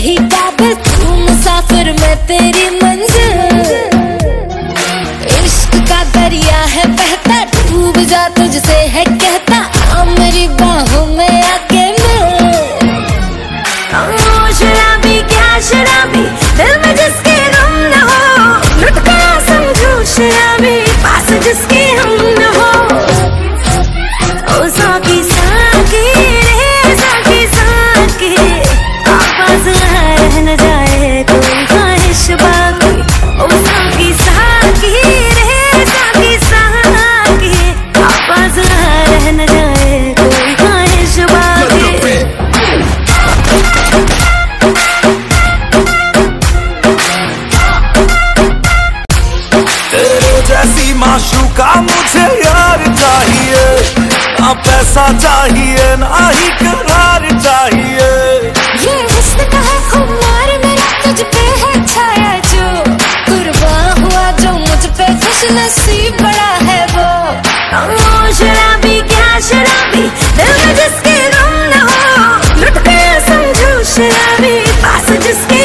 कातिल तू मुसाफिर मैं तेरी मंजिल। इश्क का दरिया है बहता, डूब जा तुझसे है कहता आ मेरी बाहों में आके मिल। शराबी, क्या शराबी, दिल में जिसके जैसी माशू का मुझे यार चाहिए। ना पैसा चाहिए, ना ही करार चाहिए। ये का खुमार मेरा, तुझ पे है छाया जो। कुर्बा हुआ जो मुझ पे खुश नसीब बड़ा है वो। शराबी, क्या शराबी, दिल में जिसके हो। समझो शराबी, पास जिसके